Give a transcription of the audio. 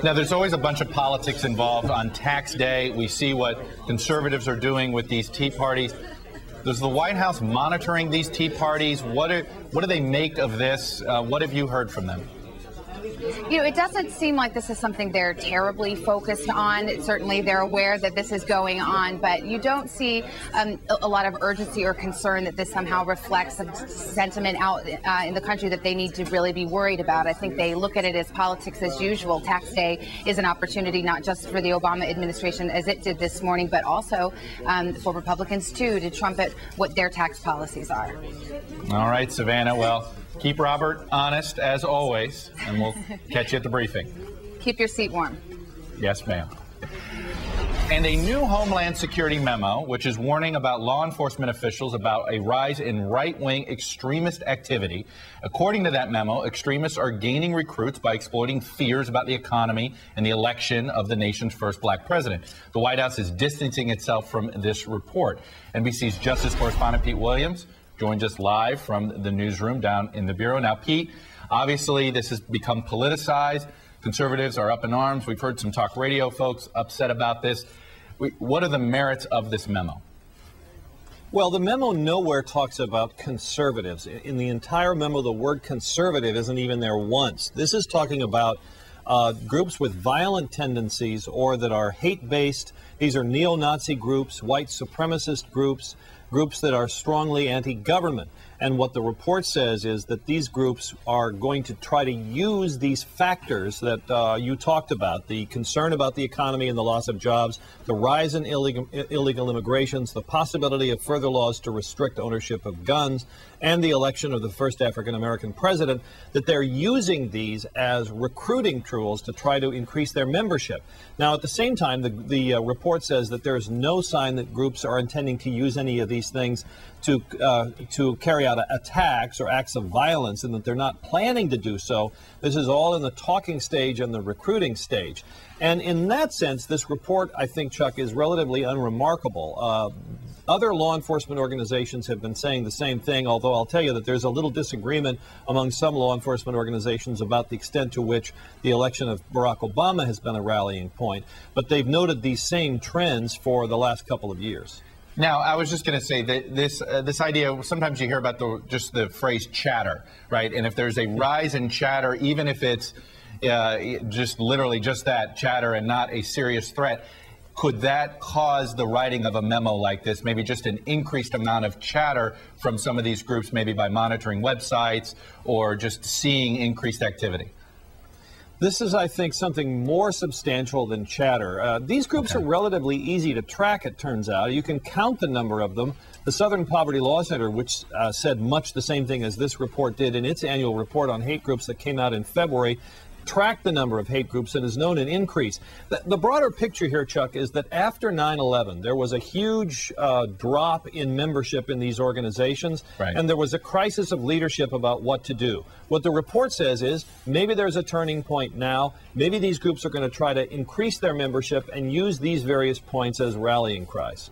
Now, there's always a bunch of politics involved on tax day. We see what conservatives are doing with these Tea Parties. Is the White House monitoring these Tea Parties? What, are, what do they make of this? Uh, what have you heard from them? You know, it doesn't seem like this is something they're terribly focused on. Certainly, they're aware that this is going on, but you don't see um, a lot of urgency or concern that this somehow reflects a sentiment out uh, in the country that they need to really be worried about. I think they look at it as politics as usual. Tax day is an opportunity not just for the Obama administration, as it did this morning, but also um, for Republicans too to trumpet what their tax policies are. All right, Savannah. Well. Keep Robert honest as always, and we'll catch you at the briefing. Keep your seat warm. Yes, ma'am. And a new Homeland Security memo, which is warning about law enforcement officials about a rise in right wing extremist activity. According to that memo, extremists are gaining recruits by exploiting fears about the economy and the election of the nation's first black president. The White House is distancing itself from this report. NBC's Justice correspondent Pete Williams joins us live from the newsroom down in the Bureau. Now, Pete, obviously this has become politicized. Conservatives are up in arms. We've heard some talk radio folks upset about this. What are the merits of this memo? Well, the memo nowhere talks about conservatives. In the entire memo, the word conservative isn't even there once. This is talking about uh, groups with violent tendencies or that are hate based. These are neo Nazi groups, white supremacist groups, groups that are strongly anti government. And what the report says is that these groups are going to try to use these factors that uh, you talked about the concern about the economy and the loss of jobs, the rise in illegal, illegal immigrations, the possibility of further laws to restrict ownership of guns, and the election of the first African American president, that they're using these as recruiting tools to try to increase their membership. Now, at the same time, the, the uh, report says that there is no sign that groups are intending to use any of these things to uh, to carry out attacks or acts of violence, and that they're not planning to do so. This is all in the talking stage and the recruiting stage. And in that sense, this report, I think, Chuck, is relatively unremarkable. Uh, other law enforcement organizations have been saying the same thing, although I'll tell you that there's a little disagreement among some law enforcement organizations about the extent to which the election of Barack Obama has been a rallying point. But they've noted these same trends for the last couple of years. Now, I was just going to say that this uh, this idea. Sometimes you hear about the just the phrase chatter, right? And if there's a rise in chatter, even if it's uh, just literally just that chatter and not a serious threat, could that cause the writing of a memo like this? Maybe just an increased amount of chatter from some of these groups, maybe by monitoring websites or just seeing increased activity. This is, I think, something more substantial than chatter. Uh, these groups okay. are relatively easy to track, it turns out. You can count the number of them. The Southern Poverty Law Center, which uh, said much the same thing as this report did in its annual report on hate groups that came out in February, tracked the number of hate groups and has known an increase. The, the broader picture here, Chuck, is that after 9 11, there was a huge uh, drop in membership in these organizations, right. and there was a crisis of leadership about what to do. What the report says is maybe there's a turning point now. Maybe these groups are going to try to increase their membership and use these various points as rallying cries.